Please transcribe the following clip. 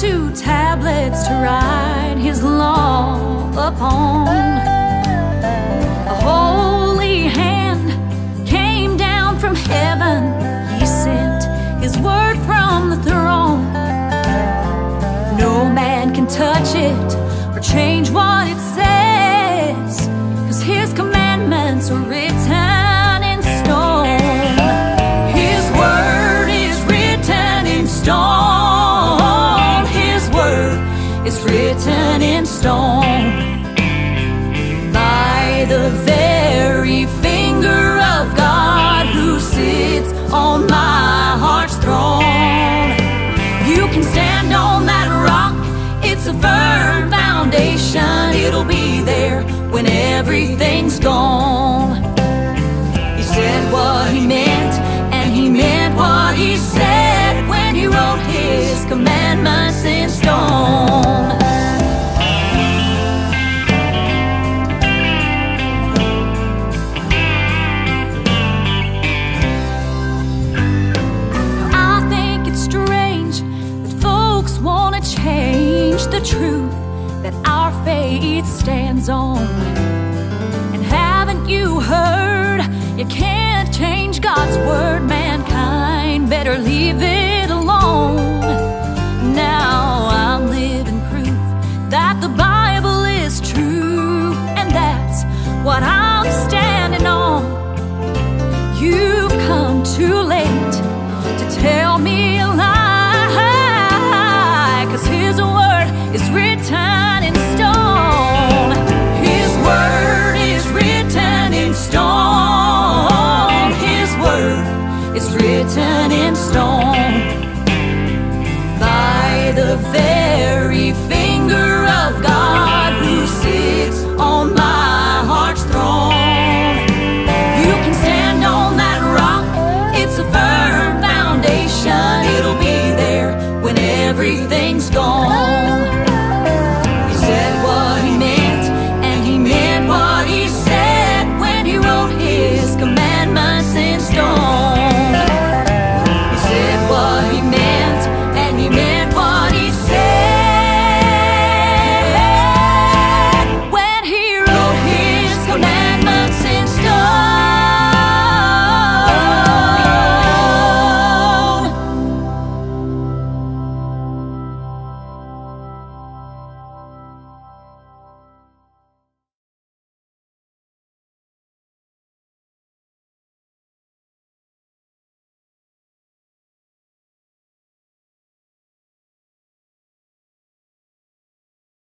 two tablets to write his law upon. A holy hand came down from heaven. He sent his word from the throne. No man can touch it or change what it says, on my heart's throne. You can stand on that rock, it's a firm foundation. It'll be there when everything's gone. truth that our faith stands on. And haven't you heard? You can't change God's word, mankind. Better leave it alone. Now I'm living proof that the Bible is true, and that's what I'm standing on. You've come too late. of.